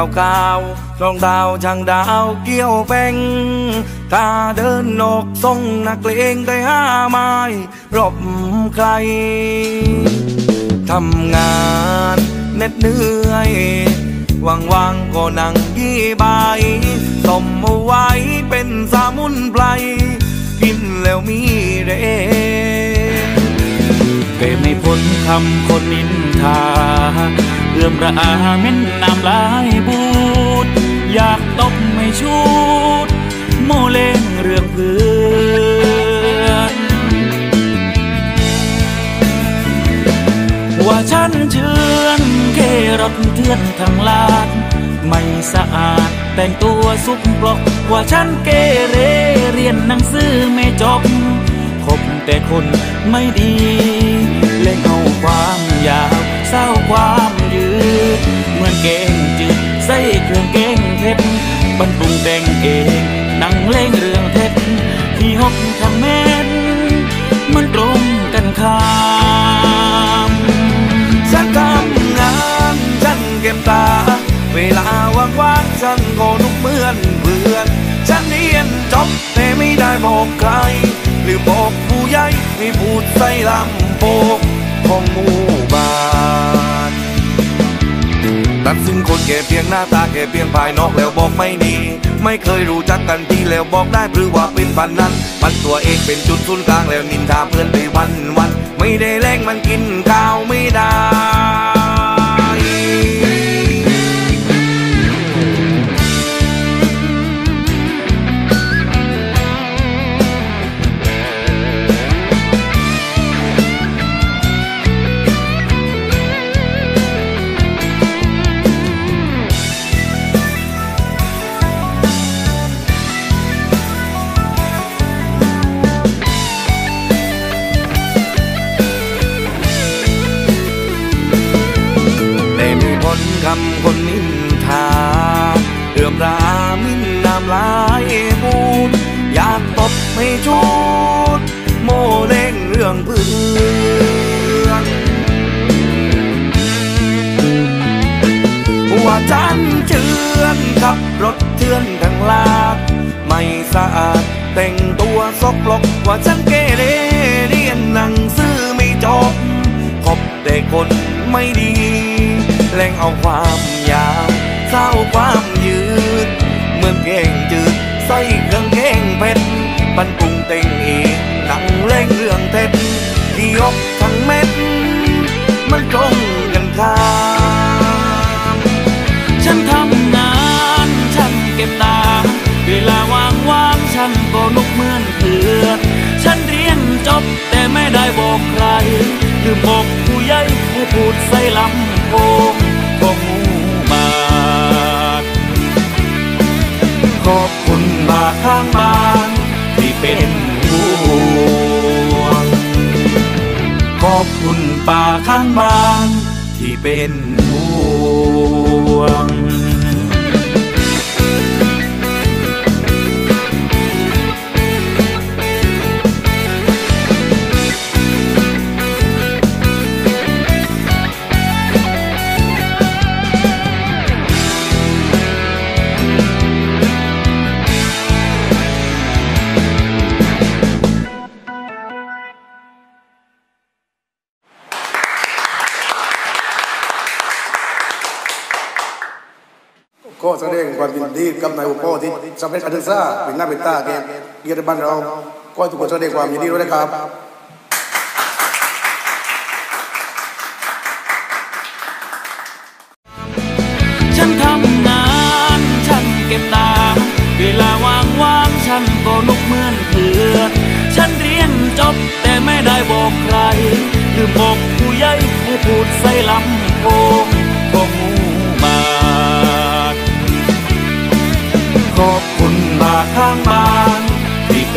ารอยขาวขาวรองดาวช่างดาวเกี่ยวแป้งตาเดินนกทรงนักเลงได้ห้าไม้รบใคร ทำงานเหน็ดเหนื่อยว่างๆก็นั่งยี่ใบสมเอาไว้เป็นสามุนไพรกินแล้วมีเรเก็บไม่พ้นคำคนนินทา เอื้อมระอาเม้นน้ำลายบูดอยากตบไม่ชุดโมเลงเรื่องเพื่อนว่าฉันเชื่อนเกรถเทือนทางลาด ไม่สะอาดแต่งตัวสุกปลอกว่าฉันเกเรเรียนหนังสือไม่จบคบแต่คนไม่ดี เล่นเอาความยาวเศร้าความ เหมือนเก่งจืดใส่เครื่องเก่งเพชรบรรปรุงแต่งเองนั่งเล่งเรื่องเท็จที่หกทำแม่นมันตรงกันข้ามฉันทำงานฉันเก็บตา เวลาว่างๆฉันก็ลุกเหมือนเพื่อน ฉันเรียนจบแต่ไม่ได้บอกใคร หรือบอกผู้ใหญ่ไม่พูดใส่ลำโพงของหมู่ ตัดสินคนแก่เพียงหน้าตาแก่เพียงภายนอกแล้วบอกไม่ดีไม่เคยรู้จักกันทีแล้วบอกได้หรือว่าเป็นปันนั้น มันตัวเองเป็นจุดศูนย์กลางแล้วนินทาเพื่อนไปวันวัน ไม่ได้แรงมันกินข้าวไม่ได้ ลายบูดอยากตบไม่ชุดโมเล่งเรื่องเพื่อนว่าจันเชือนขับรถเทือนทางลาด ไม่สะอาดแต่งตัวซกลกว่าฉันเกเรเรียนหนังสือไม่จบคบแต่คนไม่ดี แรงเอาความยาวเศร้าความยืด เหมือนเก่งจืดใส่เครื่องเก่งเพชรบรรปุงเต็งอีหนังเล่งเรื่องเท็จที่ยกทั้งเม็ด มันตรงกันข้ามฉันทำงานฉันเก็บตา เวลาว่างว่างฉันก็ลุกเหมือนเพื่อนฉันเรียนจบแต่ไม่ได้บอกใครคือบอกผู้ใหญ่ให้พูดใส่ลำโพง เป็นห่วงขอบคุณป่าข้างบ้านที่เป็นห่วง ความยินดีกับนายอุปโภที่สำเร็จการศึกษาเป็นหน้าเป็นตาแกเกียรติบัตรเราก็ทุกคนแสดงความยินดีด้วยนะครับฉันทำงานฉันเก็บตา เวลาว่างๆฉันก็ลุกเหมือนเพื่อนฉันเรียนจบแต่ไม่ได้บอกใครหรือบอกผู้ใหญ่ให้พูดใส่ลำโพง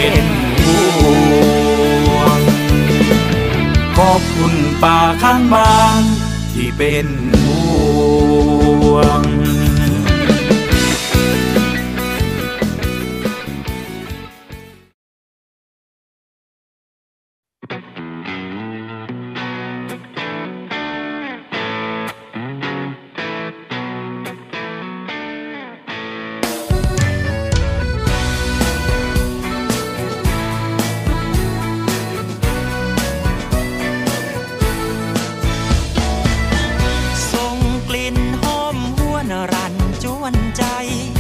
เป็นห่วงขอบคุณป่าข้างบ้านที่เป็นห่วง night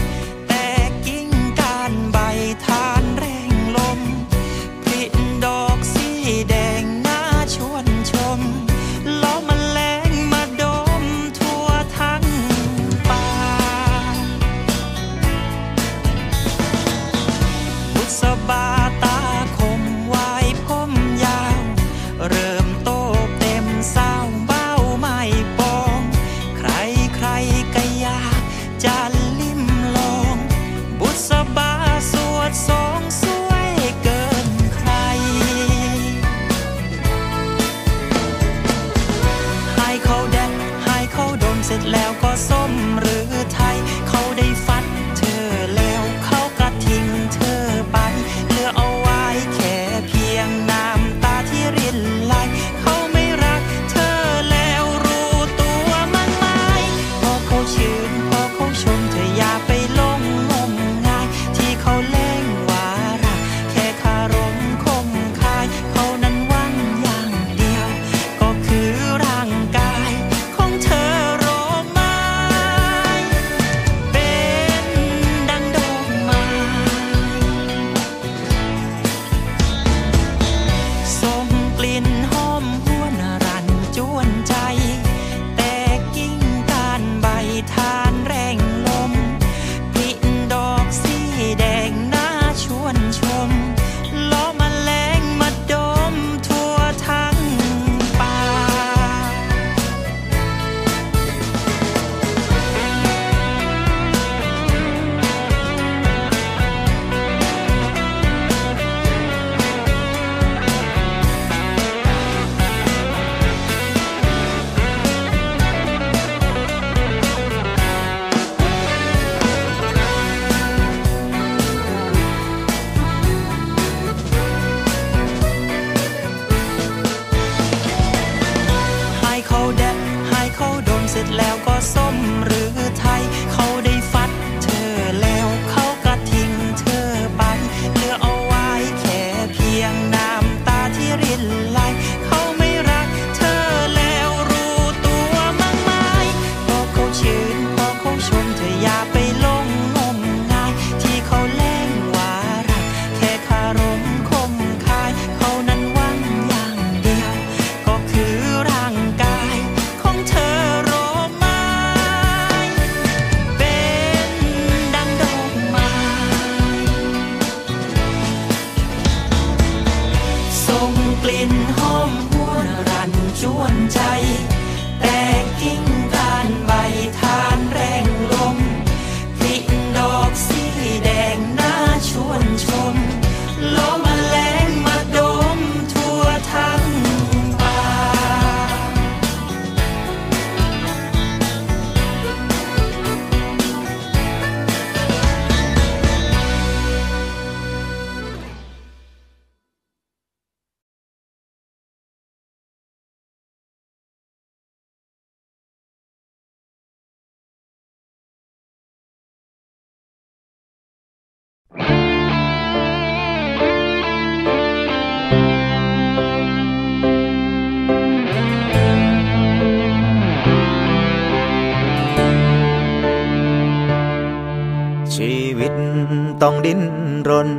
ต้องดิ้นรน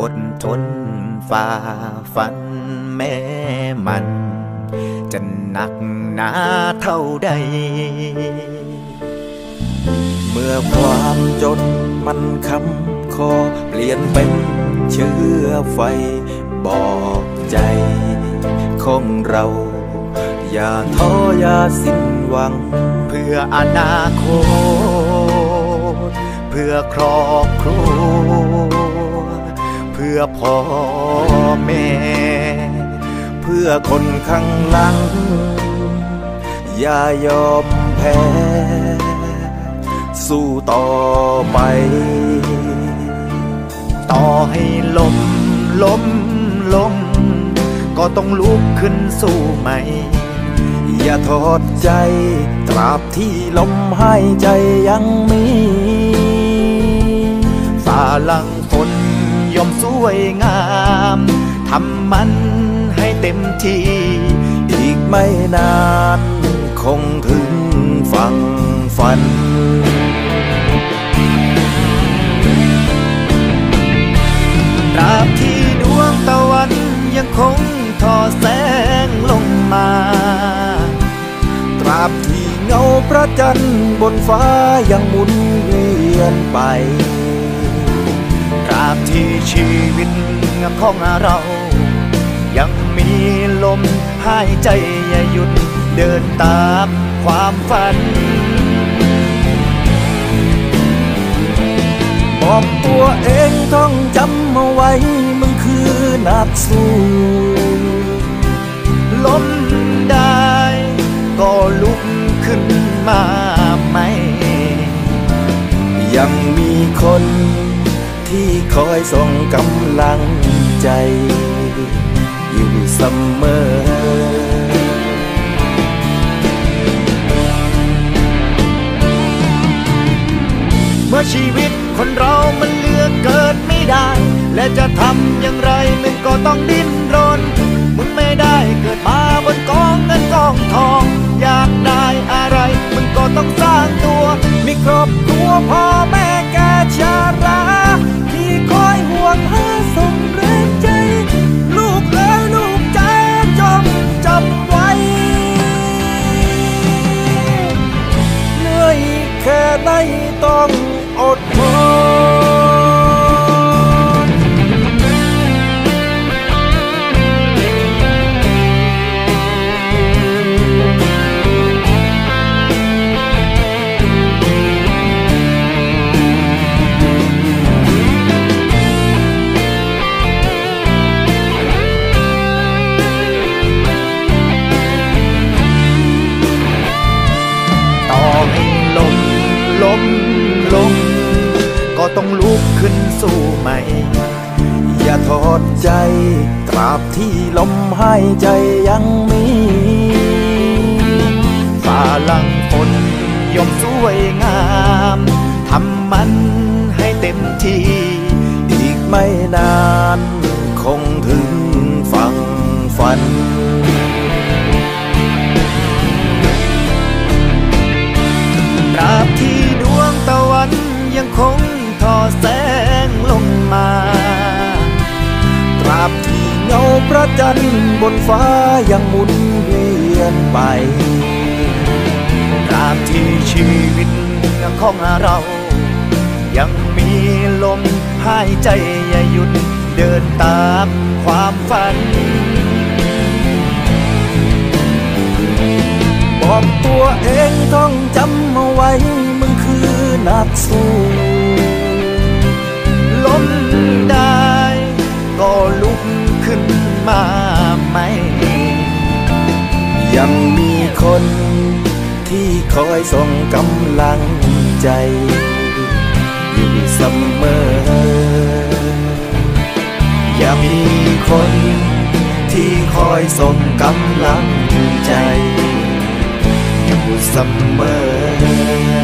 อดทนฝ่าฟันแม่มัน จะหนักหนาเท่าใด เมื่อความจนมันคำคอเปลี่ยนเป็นเชื้อไฟบอกใจของเรา อย่าท้ออย่าสิ้นหวังเพื่ออนาคต พื่อครอบครัว เพื่อพ่อแม่ เพื่อคนข้างหลัง อย่ายอมแพ้ สู้ต่อไป ต่อให้ล้มล้มล้มก็ต้องลุกขึ้นสู้ใหม่ อย่าทอดใจ ตราบที่ลมหายใจยังมี ฝ่าลังฝนย่อมสวยงาม ทำมันให้เต็มที่ อีกไม่นาน คงถึงฝั่งฝันตราบที่ดวงตะวันยังคงทอแสงลงมา ตราบที่เงาพระจันทร์บนฟ้ายังหมุนเวียนไปาบที่ชีวิตของเรา ยังมีลมหายใจอย่าหยุดเดินตามความฝันบอกตัวเองท่องจำเอาไว้มึงคือนักสู้ล้มได้ก็ลุกขึ้นมาใหม่ ยังมีคน ที่คอยส่งกำลังใจ อยู่เสมอเมื่อชีวิตคนเรามันเลือกเกิดไม่ได้ และจะทำอย่างไรมึงก็ต้องดิ้นรน มึงไม่ได้เกิดมาบนกองเงินกองทอง อยากได้อะไรมึงก็ต้องสร้างตัว มีครอบครัวพ่อแม่แกชารา ใจ ตราบที่ลมหายใจยังมีฝ่าลังฝนย่อมสวยงามทำมันให้เต็มที่ อีกไม่นาน คงถึงฝั่งฝันตราบที่ดวงตะวันยังคงทอแสงลงมา เงาพระจันทร์บนฟ้ายังหมุนเวียนไปตราบที่ชีวิตของเรา ยังมีลมหายใจอย่าหยุดเดินตามความฝัน บอกตัวเองท่องจำเอาไว้ มึงคือนักสู้ล้ม มาใหม ยังมีคนที่คอยส่งกำลังใจ อยู่เสมอ ยังมีคนที่คอยส่งกำลังใจ อยู่เสมอ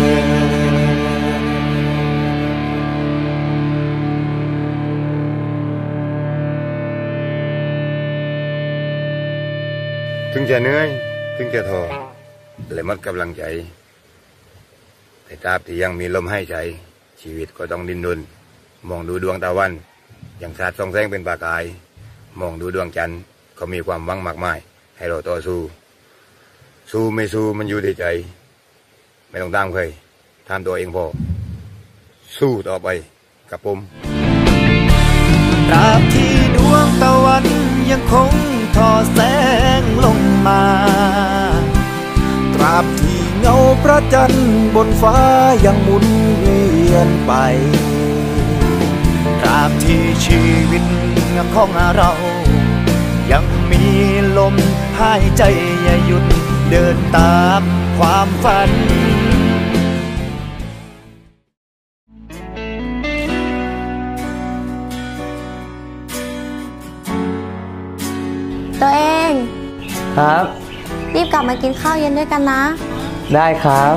ถึงจะเหนื่อย ถึงจะท้อและหมดกำลังใจ แต่ตราบที่ยังมีลมหายใจ ชีวิตก็ต้องดิ้นรนมองดูดวงตะวันอย่างสาดส่องแสงเป็นประกาย มองดูดวงจันทร์ก็มีความหวังมากมาย ให้เราต่อสู้ สู้ไม่สู้มันอยู่ที่ใจ ไม่ต้องตามใครทำตัวเองพอ สู้ต่อไปกับผมตราบที่ดวงตะวันยังคง ทอแสงลงมา ตราบที่เงาพระจันทร์บนฟ้ายังหมุนเวียนไป ตราบที่ชีวิตของเรา ยังมีลมหายใจอย่าหยุดเดินตามความฝัน ตัวเอง ครับ รีบกลับมากินข้าวเย็นด้วยกันนะ ได้ครับ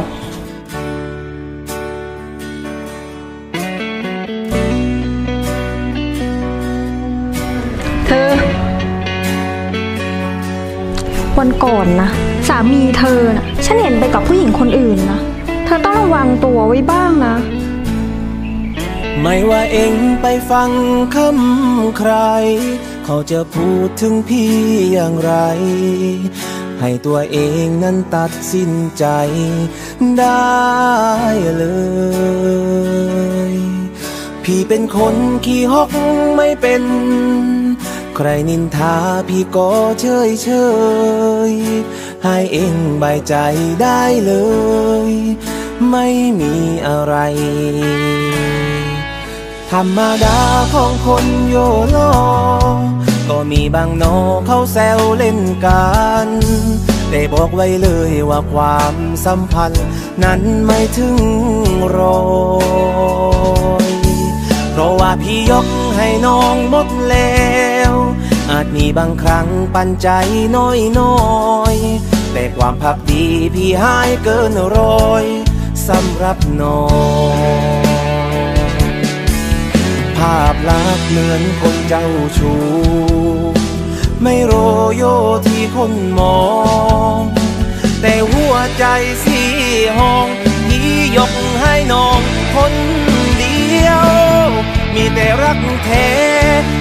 เธอ วันก่อนนะ สามีเธอนะฉันเห็นไปกับผู้หญิงคนอื่นนะ เธอต้องระวังตัวไว้บ้างนะ ไม่ว่าเองไปฟังคำใคร เขาจะพูดถึงพี่อย่างไร ให้ตัวเองนั้นตัดสินใจได้เลย พี่เป็นคนขี้ฮกไม่เป็น ใครนินทาพี่ก็เฉยเฉยให้เองบายใจได้เลย ไม่มีอะไร ธรรมดาของคนโยโลก็มีบางโนเขาแซวเล่นกันได้บอกไว้เลยว่าความสัมพันธ์ นั้นไม่ถึงรอยเพราะว่าพี่ยกให้น้องหมดแล้ว อาจมีบางครั้งปันใจน้อยน้อยๆแต่ความพักดีพี่หายเกินร้อยสำหรับน้องาพลักษณ์เหมือนคนเจ้าชู้ไม่โรโยที่คนมอง แต่หัวใจสี่ห้องที่ยกให้น้องคนเดียว มีแต่รักแท้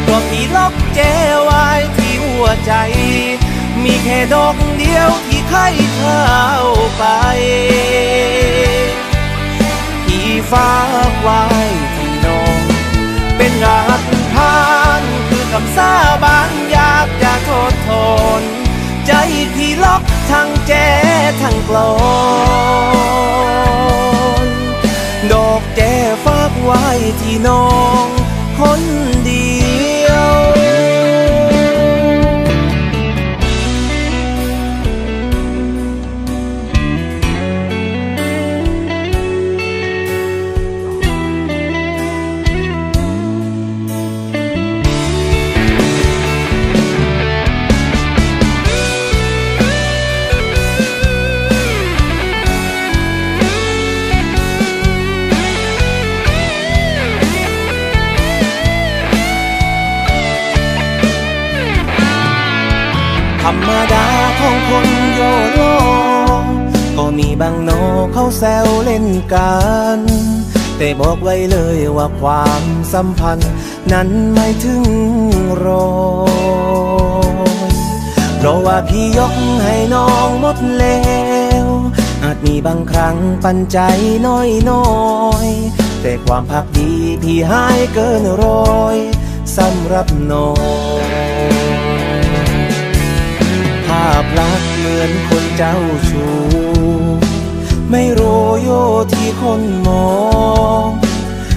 ตัวพี่ล็อกแจไว้ที่หัวใจ มีแค่ดอกเดียวที่ใครเข้าไปพี่ฝากไว้ รหัสผ่านคือคำสาบานอยากจะโทษทน ใจพี่ล็อกทั้งแจทั้งกลอนดอกแจฝากไว้ที่น้องคน มดาของคนโยโลก็มีบางโนเขาแซวเล่นกัน แต่บอกไว้เลยว่าความสัมพันธ์ นั้นไม่ถึงรอยเพราะว่าพี่ยกให้น้องหมดแล้วอาจมีบางครั้งปันใจน้อยน้อยแต่ความพักดีพี่ใหายเกินร้อยสำหรับน้องาพลักษณ์เหมือนคนเจ้าชู้ไม่โรโยที่คนมอง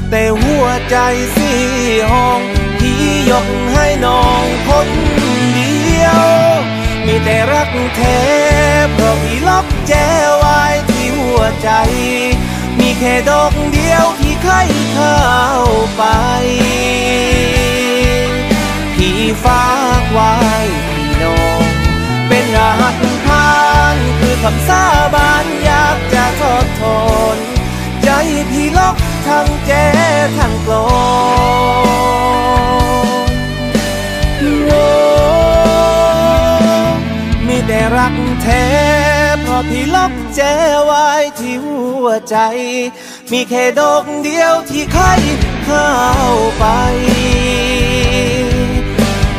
แต่หัวใจสี่ห้องที่ยกให้น้องคนเดียว มีแต่รักแท้เพราะพี่ล็อกแจไว้ที่หัวใจ มีแค่ดอกเดียวที่ใครเข้าไปพี่ฝากไว้ที่น้อง เป็นรหัสผ่านคือคำสาบานอยากจะทดทน ใจพี่ล็อกทั้งแจทั้งกลอนโอ้มีแต่รักแท้เพราะพี่ล็อกแจไว้ที่หัวใจ มีแค่ดอกเดียวที่ใครเข้าไป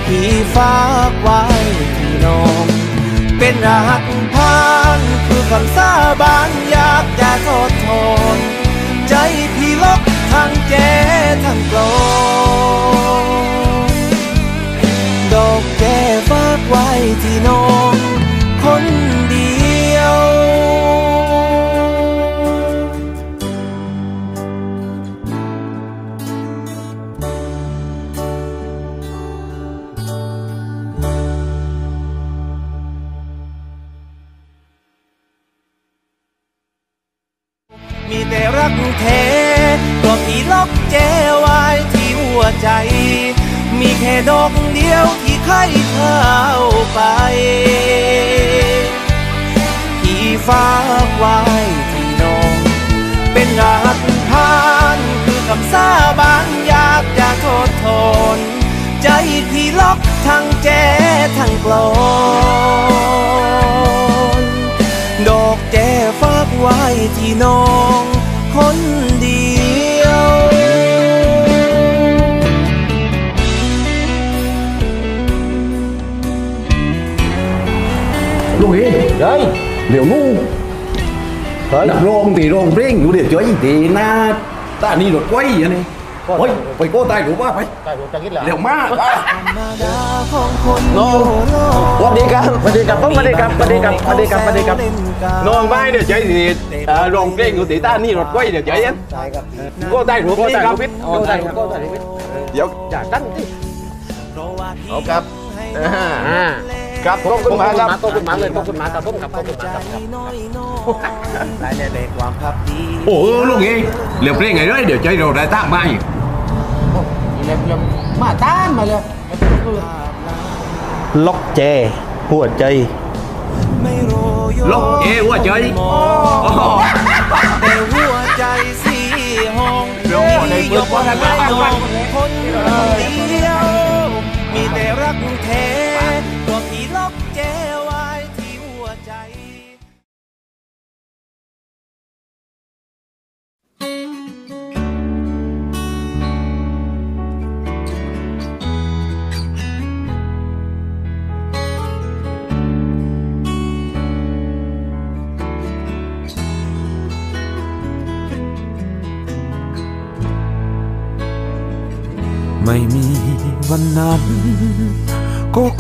พี่ฝากไว้ เป็นรักพานคือคำสาบานอยากจะทดทน ใจพี่ลกทั้งแจทั้งกลดอกแก่ฝากไว้ที่น้องคนเดียว รักแท้ตัวพี่ล็อกแจไว้ที่หัวใจ มีแค่ดอกเดียวที่ใครเข้าไปพี่ฝากไว้ที่น้อง เป็นรักพานคือคำสาบานอยากจะทดทน ใจพี่ล็อกทั้งแจทั้งกลอนดอกแจฝากไว้ที่น้อง คนเดียวลูกเอ้ยเฮ้ยเดี๋ยวนู่นักร้องตีร้องเพลงอยู่เดี๋ยวจ้อยตีหน้าตานี่รถไว้อันนี้ เฮ้ยไปโก้ตายหรือว่าไปเร็วมากว่ะน้องสวัสดีครับสวัสดีครับสวัสดีครับสวัสดีครับสวัสดีครับสวัสดีครับน้องไม่เดี๋ยวใจดีร้องเพลงอยู่ตีตานี่รถไว้เดี๋ยวใจยันโก้ตายหรือโก้ตายพิษโก้ตายโก้ตายพิษเดี๋ยวจากกันที่เอาครับอ่าครับขอบคุณมากครับขอบคุณมากเลยขอบคุณมากครับผมครับขอบคุณมากครับได้ในความพักดีโอ้ลูกเอ้ยเร็วเพลงไงเลยเดี๋ยวใจเราได้ตั้งมาอีกมาต้านมาเลยล็อกแจหัวใจล็อกเอ้หัวใจแต่หัวใจสี่ห้องที่ยกให้น้องคนเดียวมีแต่รักแท้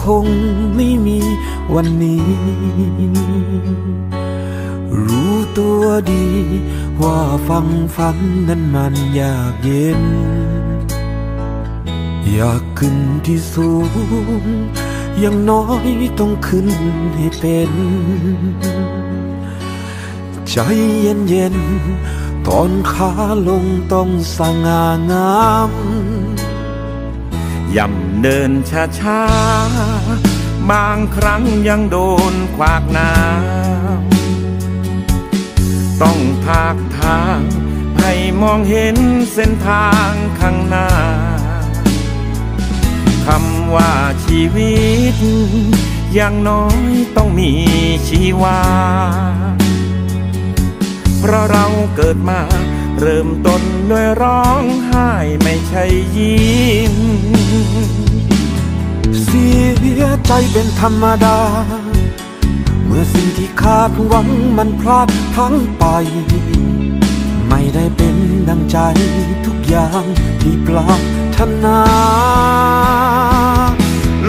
คงไม่มีวันนี้ รู้ตัวดี ว่าฟังฝันนั้นมันยากเย็น อยากขึ้นที่สูงอย่างน้อยต้องขึ้นให้เป็น ใจเย็นเย็นๆตอนขาลงต้องสง่างาม ย่ำเดินช้าช้าๆบางครั้งยังโดนขวากน้ำต้องพากทางให้มองเห็นเส้นทางข้างหน้าคำว่าชีวิต อย่างน้อยต้องมีชีวา เพราะเราเกิดมา เริ่มต้นด้วยร้องไห้ไม่ใช่ยิ้ม เสียใจเป็นธรรมดา เมื่อสิ่งที่คาดหวังมันพลาดพลั้งไป ไม่ได้เป็นดังใจทุกอย่างที่ปรารถนา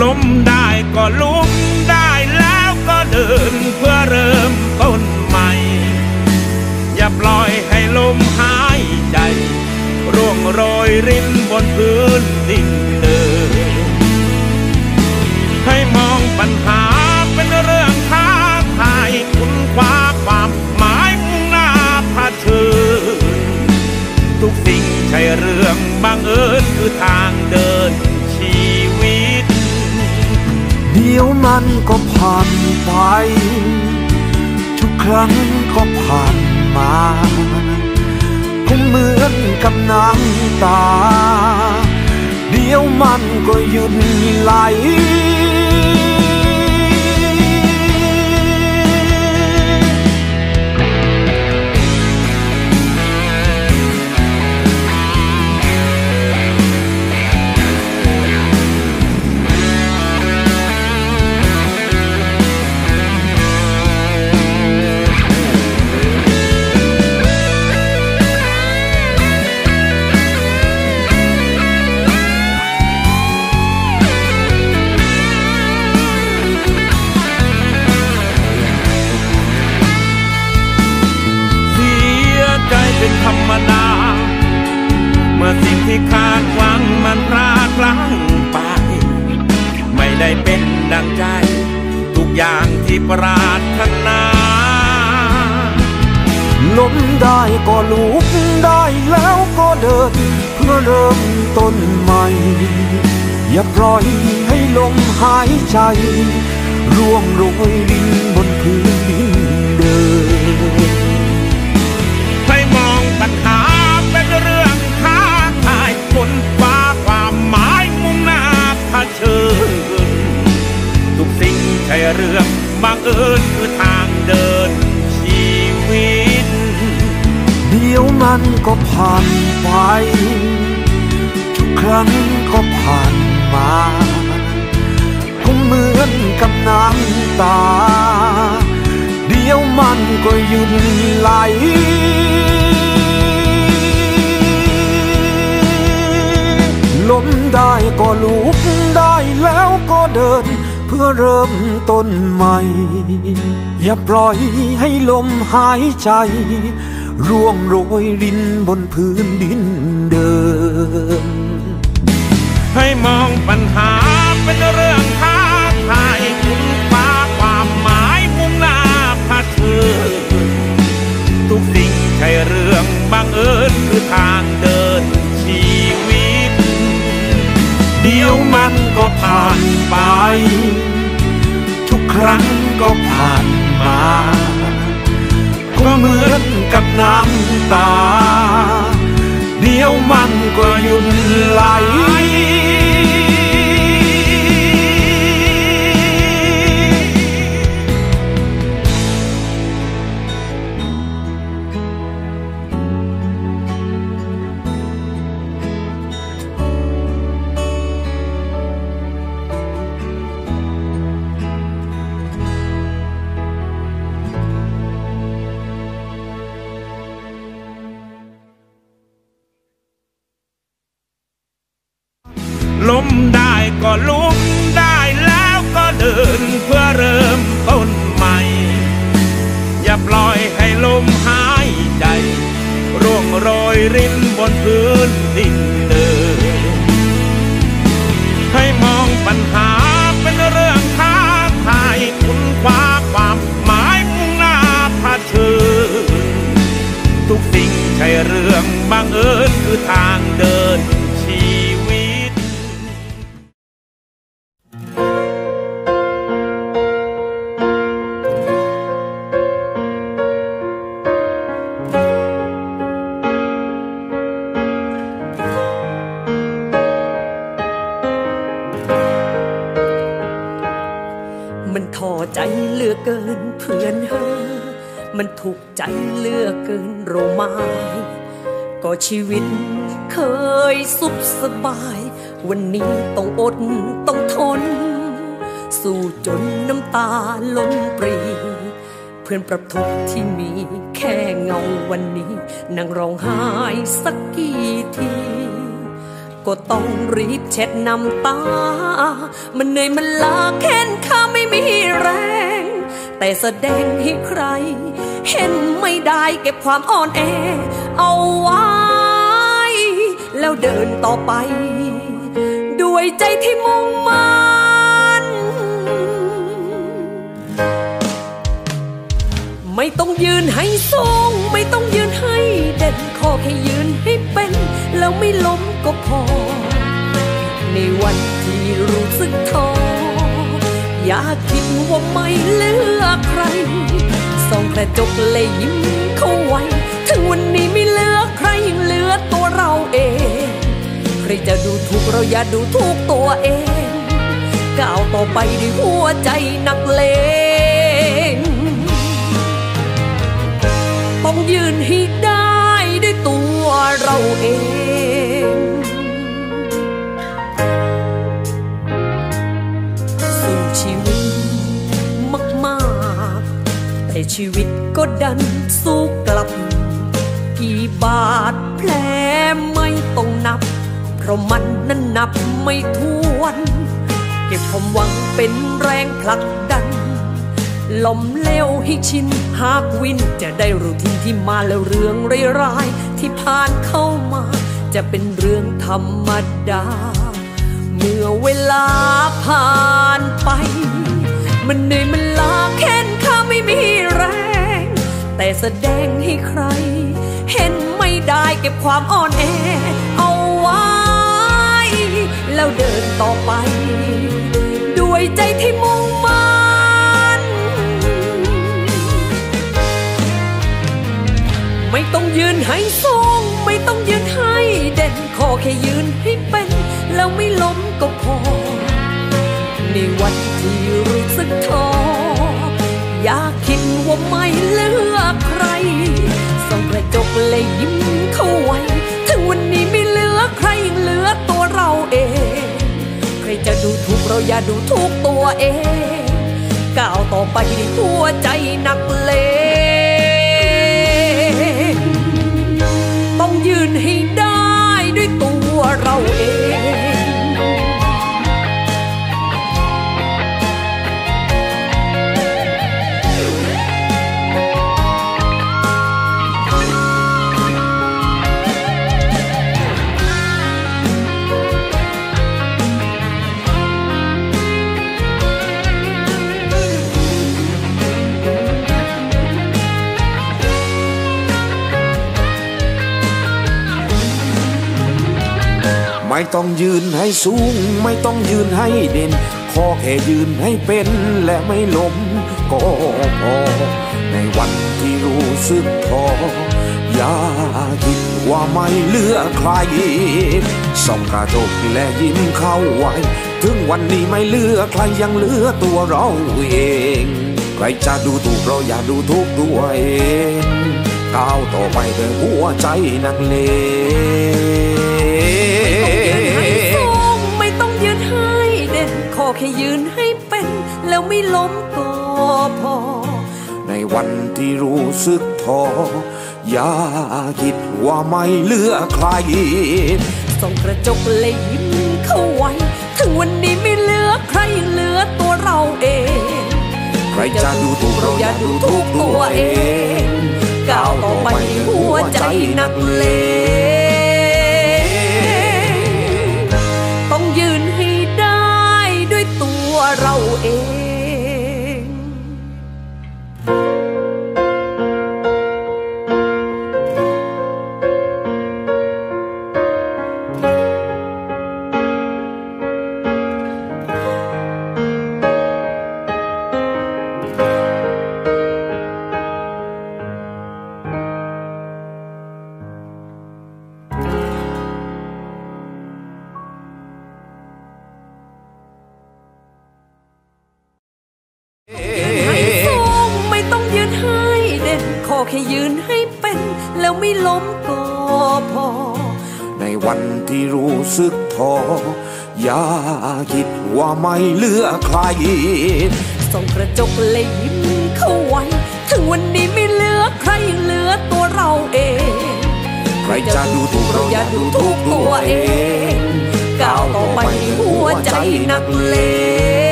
ล้มได้ก็ลุก ลมหายใจร่วงโรยรินบนพื้นดินเดิมให้มองปัญหาเป็นเรื่องท้าทายคุณคว้าความหมายมุ่งหน้าเชิญทุกสิ่งใช่เรื่องบังเอิญคือทางเดินชีวิต เดี๋ยวมันก็ผ่านไป ทุกครั้งก็ผ่านมา นเหมือนกับน้ำตา เดี๋ยวมันก็หยุดไหล สิ่งที่คาดหวังมันพลาดพลั้งไป ไม่ได้เป็นดังใจ ทุกอย่างที่ปรารถนาล้มได้ก็ลุกได้แล้วก็เดิน เพื่อเริ่มต้นใหม่ อย่าปล่อยให้ลมหายใจ ร่วงโรยรินบนพื้น เรื่องบังเอิญคือทางเดินชีวิต เดี๋ยวมันก็ผ่านไป ทุกครั้งก็ผ่านมาคงเหมือนกับน้ำตา เดี๋ยวมันก็หยุดไหลล้มได้ก็ลุกได้แล้วก็เดิน เพื่อเริ่มต้นใหม่ อย่าปล่อยให้ลมหายใจ ร่วงโรยรินบนพื้นดินเดิม ให้มองปัญหาเป็นเรื่องท้าทายคุณฟ้าความหมายมุ่งหน้าเผชิญทุกสิ่งใช่เรื่องบังเอิญคือทางเดิน เดี๋ยวมันก็ผ่านไป ทุกครั้งก็ผ่านมา ก็เหมือนกับน้ำตา เดี๋ยวมันก็หยุดไหล สบาย วันนี้ต้องอดต้องทน สู้จนน้ำตาล้นปรี เพื่อนประทุกที่มีแค่เงาวันนี้นั่งร้องไห้สักกี่ทีก็ต้องรีบเช็ดน้ำตา มันเหนื่อยมันลาแค้นข้าไม่มีแรง แต่แสดงให้ใคร เห็นไม่ได้เก็บความอ่อนแอเอาไว้ เดินต่อไป ด้วยใจที่มุ่งมั่นไม่ต้องยืนให้สูงไม่ต้องยืนให้เด่นขอแค่ยืนให้เป็น แล้วไม่ล้มก็พอ ในวันที่รู้สึกท้ออย่าคิดว่าไม่เลือกใครส่องกระจกเลยยิ้มเข้าไว้ ถึงวันนี้ไม่เลือใใครจะดูถูกเราอย่าดูถูกตัวเอง ก้าวต่อไปด้วยหัวใจนักเลง ต้องยืนให้ได้ด้วยตัวเราเองสู้ชีวิตมากๆ แต่ชีวิตก็ดันสู้กลับ กี่บาดแผลไม่ต้องนับ ราะมันนั้นนับไม่ถ้วน เก็บความหวังเป็นแรงผลักดันลมเลวให้ชินหากวิน จะได้รู้ทินที่มาแล้วเรื่องร้ายๆที่ผ่านเข้ามา จะเป็นเรื่องธรรมดา เมื่อเวลาผ่านไป มันเหนื่อยมันลาแค้นข้าไม่มีแรง แต่แสดงให้ใคร เห็นไม่ได้เก็บความอ่อนแอ แล้วเดินต่อไป ด้วยใจที่มุ่งมั่นไม่ต้องยืนให้สูงไม่ต้องยืนให้เด่นขอแค่ยืนให้เป็น แล้วไม่ล้มก็พอ ในวันที่รู้สึกท้ออยากคิดว่าไม่เลือกใคร อย่าดูถูกตัวเอง ก้าวต่อไปด้วยหัวใจนักเลง ไม่ต้องยืนให้สูง ไม่ต้องยืนให้เด่น ขอแค่ยืนให้เป็นและไม่ล้มก็พอ ในวันที่รู้สึกท้ออย่าคิดว่าไม่เหลือใคร ส่องกระจกและยิ้มเข้าไว้ ถึงวันนี้ไม่เหลือใครยังเหลือตัวเราเอง ใครจะดูถูกเราอย่าดูถูกตัวเองก้าวต่อไปด้วยหัวใจนักเลง แค่ยืนให้เป็น แล้วไม่ล้มก็พอ ในวันที่รู้สึกท้ออย่าคิดว่าไม่เลือกใคร ส่องกระจกเลยยิ้มเข้าไว้ ถึงวันนี้ไม่เหลือใครเหลือตัวเราเอง ใครจะดูถูกเราอย่าดูถูกตัวเอง ก้าวต่อไปหัวใจนักเลง เราเอง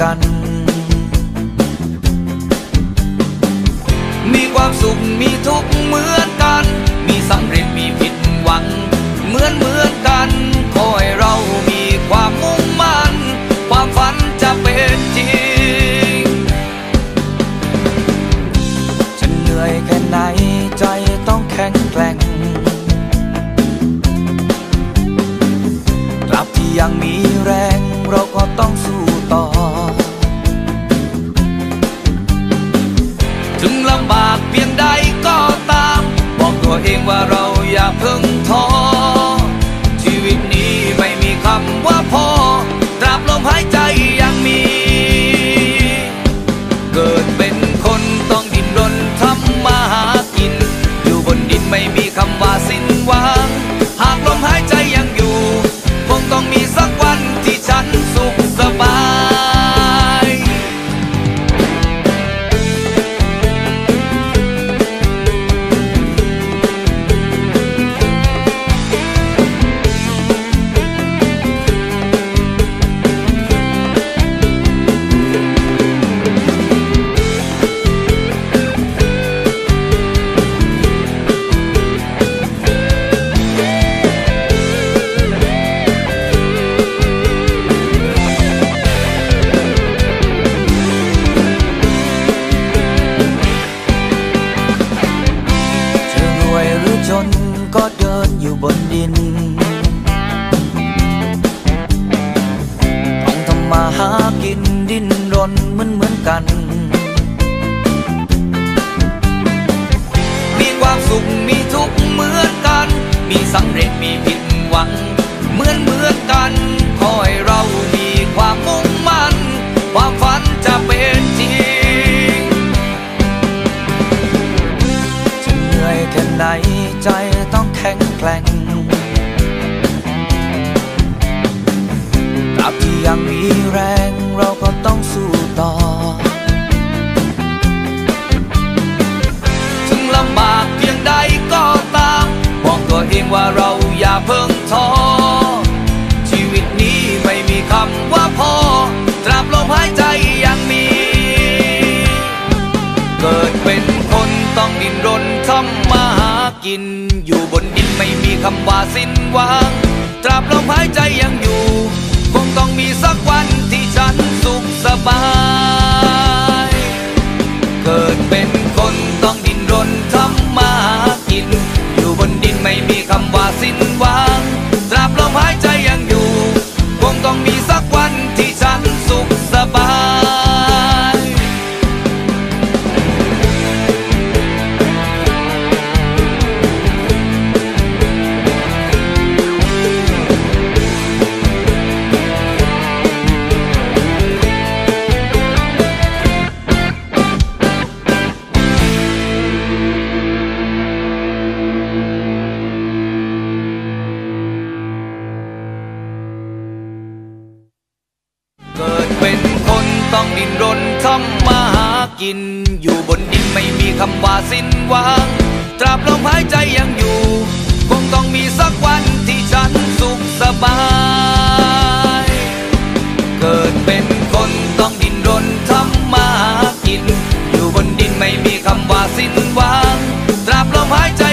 กัน มีความสุขมีทุกข์เหมือ ว่าเราอย่าเพึ่ง break me. สิ้นหวังตราบลมหายใจ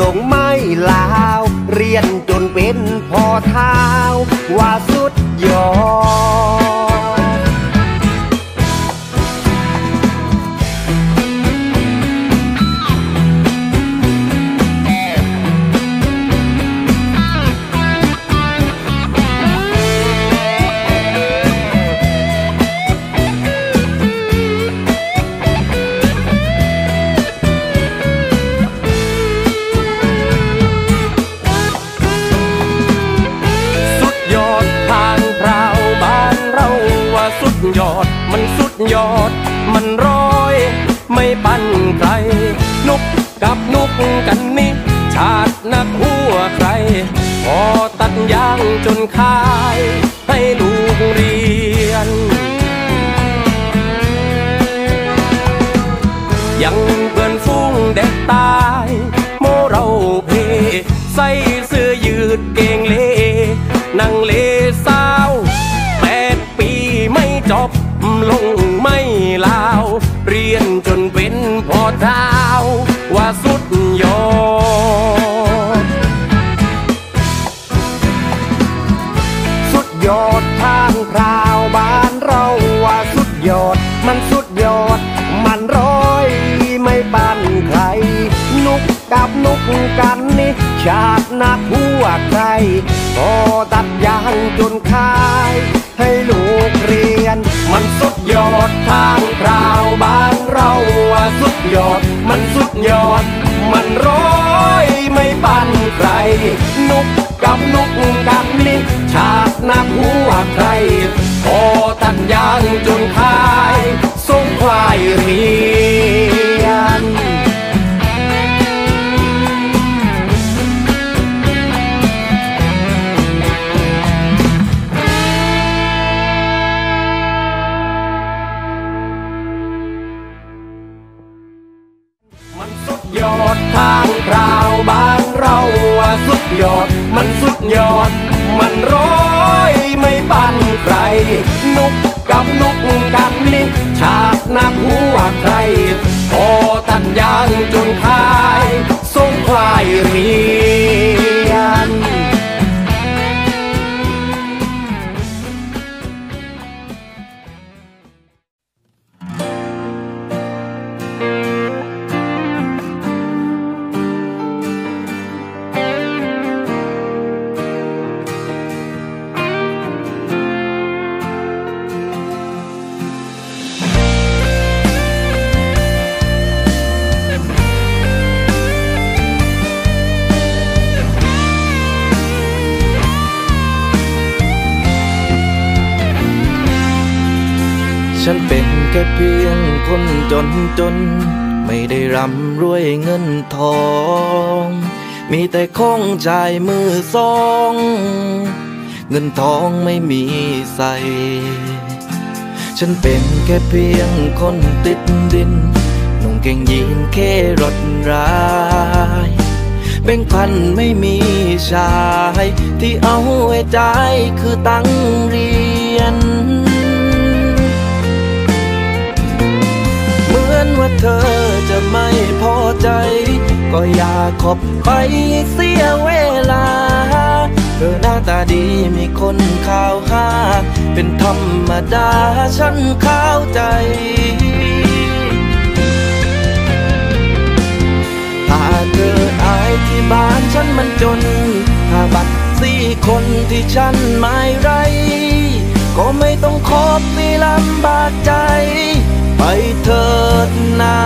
ลงไม่ลาว เรียนจนเป็นพอเท้าว่าส ชาตินักหัวใครพอตัดยางจนคาย ให้ลูกเรียน มันสุดยอดทางพราวบ้านเราสุดยอด มันสุดยอด มันร้อยไม่ปันใคร นุกกับนุกกันนี่ชาตินักหัวใครพอตัดยางจนคายส่งควายเรี หั คนจนจน ไม่ได้ร่ำรวยเงินทอง มีแต่ของใจมือสอง เงินทองไม่มีใส่ฉันเป็นแค่เพียงคนติดดิน นุ่งเกงยีนแค่รถร้ายแบ่งพันไม่มีชาย ที่เอาไว้ใจคือตังรี อนว่าเธอจะไม่พอใจ ก็อย่าขอบไปเสียเวลา เธอหน้าตาดีมีคนข่าวหา เป็นธรรมดาฉันเข้าใจถ้าเธออายที่บ้านฉันมันจน ถ้าบัตรสี่คนที่ฉันไม่ไร ก็ไม่ต้องขอบมีลำบากใจ ไปเถิดนา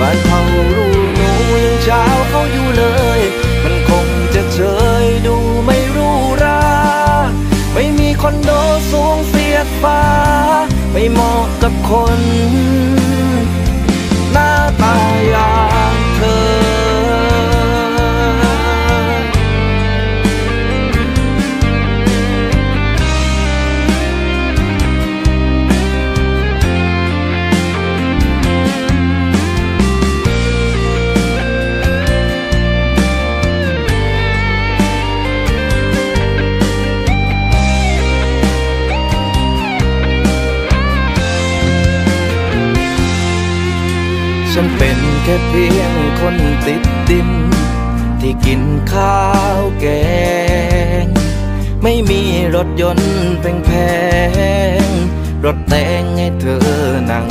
บ้านเขารู้หนูยังเช้าเขาอยู่เลย มันคงจะเฉยดูไม่รู้ราไม่มีคอนโดสูงเสียดฟ้า ไม่เหมาะกับคน หน้าตาอย่างเธอ ค่เพียงคนติดดิน ที่กินข้าวแกง ไม่มีรถยนต์แพงๆรถแต่งให้เธอนั่ง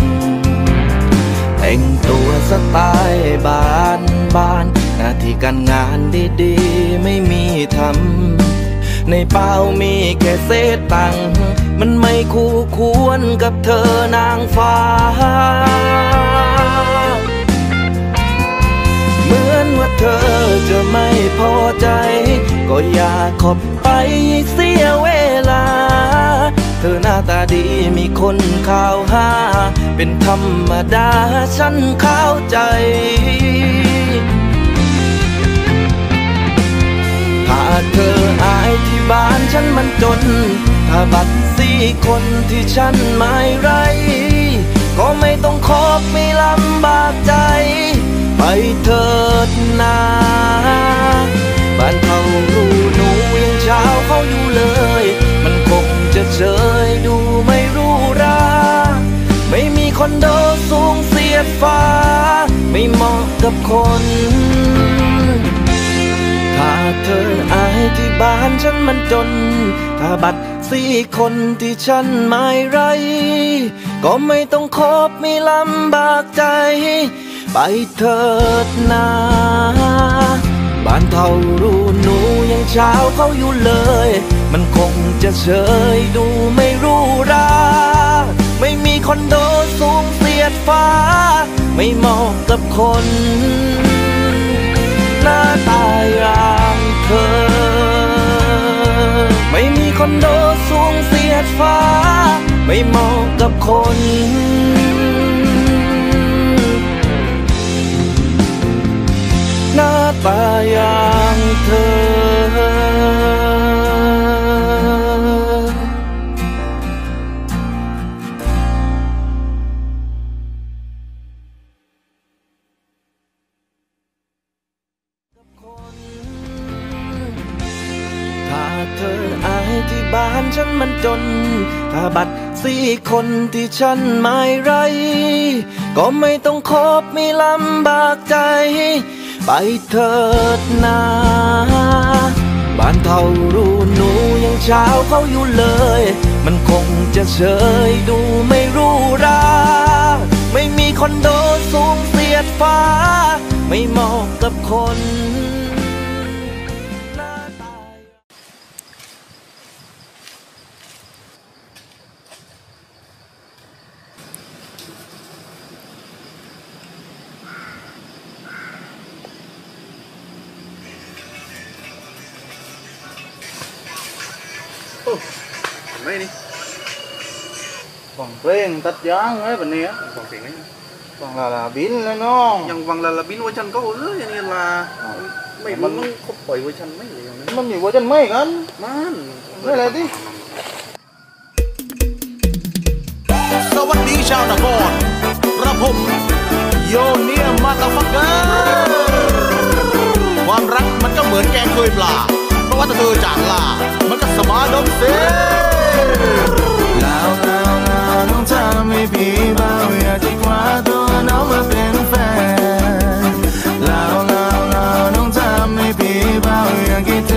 แต่งตัวสไตล์บ้านบ้านหน้าที่การงานดีๆ ไม่มีทำในเป้ามีแค่เศษตังมันไม่คู่ควรกับเธอนางฟ้า เหมือนว่าเธอจะไม่พอใจ ก็อย่าขอบไปเสียเวลา เธอหน้าตาดีมีคนข่าวหา เป็นธรรมดาฉันเข้าใจถ้าเธออายที่บ้านฉันมันจน ถ้าบัตรสี่คนที่ฉันไม่ไร ก็ไม่ต้องคบไม่ลำบากใจ ไปเถิดนาบ้านเขารู้หนูยังเช้าเขาอยู่เลย มันคงจะเฉยดูไม่รู้ราไม่มีคอนโดสูงเสียดฟ้า ไม่เหมาะกับคน ถ้าเธออายที่บ้านฉันมันจน ถ้าบัตรสี่คนที่ฉันไม่ไร ก็ไม่ต้องคบไม่ลำบากใจ ไปเถิดนาบ้านเท่ารู้หนูยังเช้าเขาอยู่เลย มันคงจะเฉยดูไม่รู้รา ไม่มีคอนโดสูงเสียดฟ้า ไม่เหมาะกับคน หน้าตาอย่างเธอ ไม่มีคอนโดสูงเสียดฟ้า ไม่เหมาะกับคน หน้าตาอย่างเธอ ถ้าเธออายที่บ้านฉันมันจน ถ้าบัตรสี่คนที่ฉันไม่ไร ก็ไม่ต้องคบไม่ลำบากใจ ไปเถิดนาบ้านเท่ารูหนูยังเช้าเขาอยู่เลย มันคงจะเฉยดูไม่รู้รา ไม่มีคอนโดสูงเสียดฟ้า ไม่เหมาะกับคน ฟังเพลงตัดยางไอ้แบบนี้ฟังเพลงไงฟังลาลาบินแล้วน้องยังฟังลาลาบินเวอร์ชันเก็เอออย่างนี้ลาไม่มันมันเขาปล่อยเวอร์ชันไม่เลยมันมีเวอร์ชันไม่กันมันไม่อะไรดิสวัสดีชาวนครกระผมโยเนียมาตาฟักเกอร์ความรักมันก็เหมือนแกงเคยปลา เพราะว่าถ้าเธอจางลา มันก็สมาดมเซแล้วแล้วแล้ว ไม่พี่เบาอยากจะคว้าตัวน้องมาเป็นแฟนแล้วแล้วแล้วน้องทำให้พี่เบาอยากคิดถึง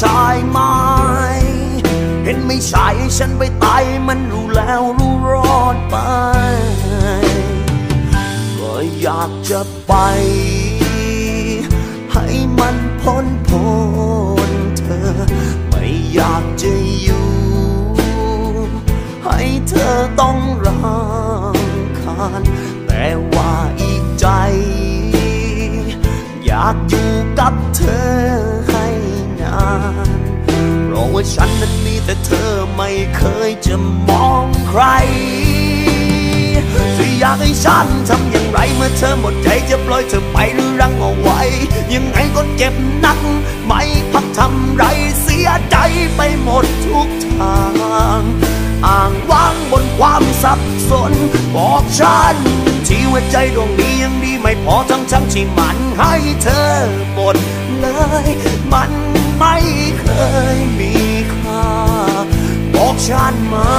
ชายไม้เห็นไม่ใช่ฉันไปตายมันรู้แล้วรู้รอดไป ก็อยากจะไป ฉันนั้นมีแต่เธอไม่เคยจะมองใครเธออยากให้ฉันทำอย่างไรเมื่อเธอหมดใจจะปล่อยเธอไปหรือรั้งเอาไว้ ยังไงก็เจ็บนัก ไม่พักทำไรเสียใจไปหมดทุกทางอ่างว่างบนความสับสน บอกฉัน ที่ว่าใจดวงนี้ยังดีไม่พอทั้งทั้งที่มันให้เธอหมดเลย มันไม่เคยมี ฉันมา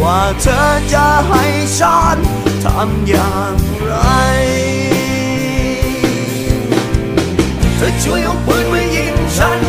ว่าเธอจะให้ฉันทำอย่างไร เธอช่วยเอาปืนมายิงฉัน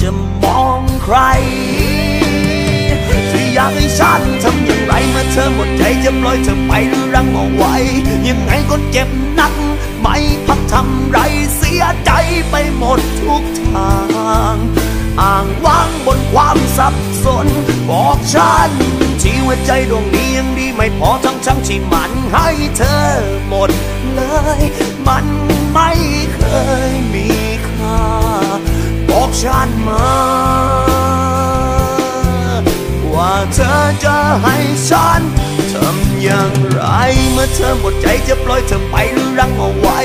จะมองใครเธออยากให้ฉันทำอย่างไรเมื่อเธอหมดใจจะปล่อยเธอไปหรือรั้งเอาไว้ ยังไงก็เจ็บนัก ไม่พักทำไรเสียใจไปหมดทุกทางอ่างว่างบนความสับสน บอกฉันที่ว่าใจดวงนี้ยังดีไม่พอทั้งทั้งที่มันให้เธอหมดเลย มันไม่เคยมีค่า บอกฉันมา ว่าเธอจะให้ฉันทำอย่างไร เมื่อเธอหมดใจจะปล่อยเธอไปหรือรั้งเอาไว้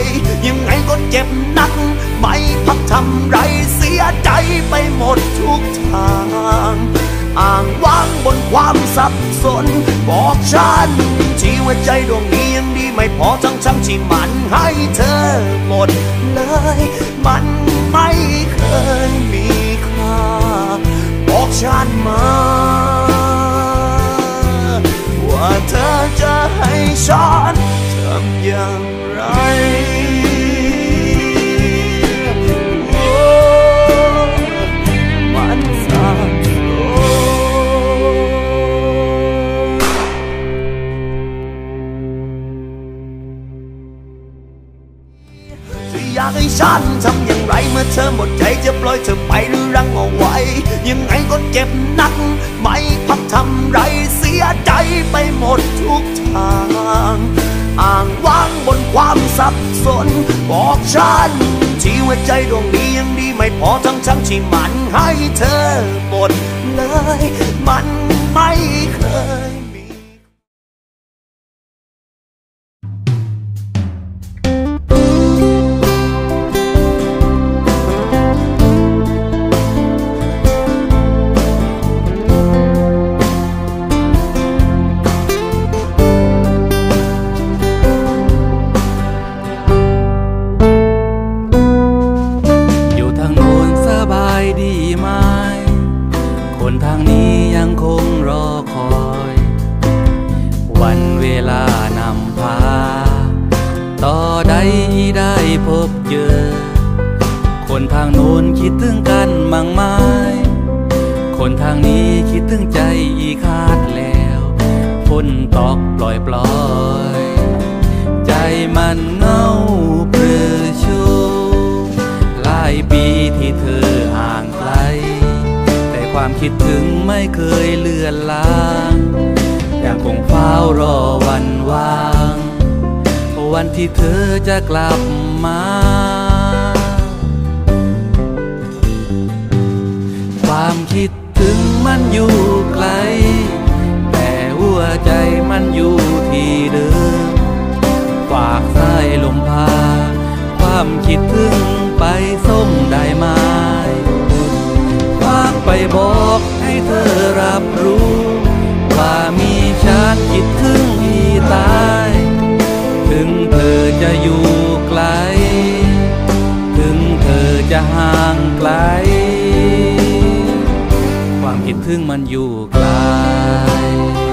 ยังไงก็เจ็บนัก ไม่พักทำไรเสียใจไปหมดทุกทางอ่างว่างบนความสับสน บอกฉัน ที่ว่าใจดวงนี้ยังดีไม่พอทั้งทั้งที่มันให้เธอหมดเลย มันไม่ ยมีค่าบอกฉันมา ว่าเธอจะให้ฉันทำอย่างไรโอ้มันสับสนเธออยากให้ฉันทำ อย่างไรเมื่อเธอหมดใจจะปล่อยเธอไปหรือรั้งเอาไว้ ยังไงก็เจ็บนัก ไม่พักทำไรเสียใจไปหมดทุกทางอ่างว่างบนความสับสน บอกฉันที่ว่าใจดวงนี้ยังดีไม่พอทั้งทั้งที่มันให้เธอหมดเลย มันไม่เคย ทางนี้ยังคงรอคอย วันเวลานำพา ต่อใดได้พบเจอ คนทางโน้นคิดถึงกันมั่งไม้คนทางนี้คิดถึงใจอีขาดแล้วฝนตอกปล่อยปล่อย ใจมันเงาเปลือชูหลายปีที่เธอ ความคิดถึงไม่เคยเลือนลางยังคงเฝ้ารอวันวาง วันที่เธอจะกลับมา ความคิดถึงมันอยู่ไกล แต่หัวใจมันอยู่ที่เดิมฝากสายลมพา ความคิดถึงไปส่งได้มา ไปบอกให้เธอรับรู้ ว่ามีฉันคิดถึงอีตาย ถึงเธอจะอยู่ไกล ถึงเธอจะห่างไกล ความคิดถึงมันอยู่ไกลหล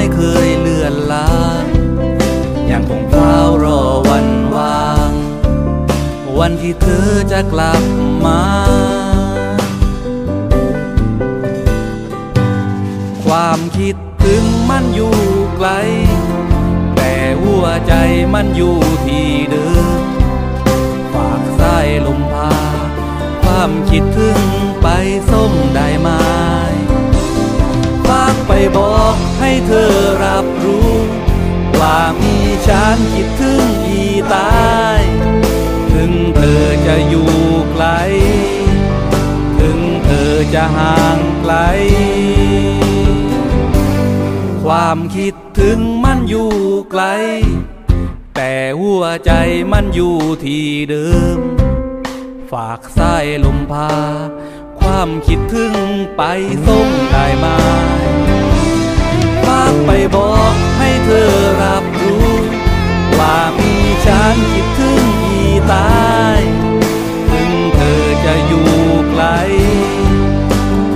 ไม่เคยเลื่อนลางยังคงเฝ้ารอวันวาง วันที่เธอจะกลับมา ความคิดถึงมันอยู่ไกล แต่หัวใจมันอยู่ที่เดิมฝากสายลมพา ความคิดถึงไปส่งได้มา กไปบอกให้เธอรับรู้ ว่ามีฉันคิดถึงอีตาย ถึงเธอจะอยู่ไกล ถึงเธอจะห่างไกล ความคิดถึงมันอยู่ไกล แต่หัวใจมันอยู่ที่เดิม ฝากสายลมพาความคิดถึงไปส่งได้ไหมา ไปบอกให้เธอรับรู้ ว่ามีฉันคิดถึงอีตาย ถึงเธอจะอยู่ไกล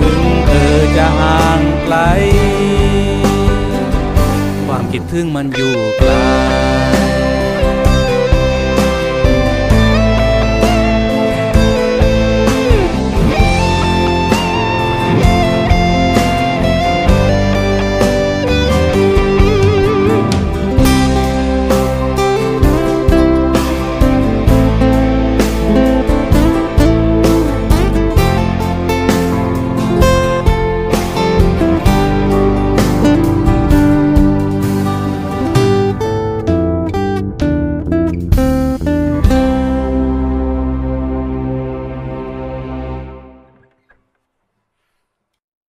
ถึงเธอจะห่างไกล ความคิดถึงมันอยู่ไกล